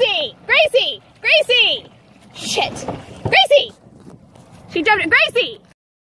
Gracie! Gracie! Gracie! Shit! Gracie! She jumped. Gracie!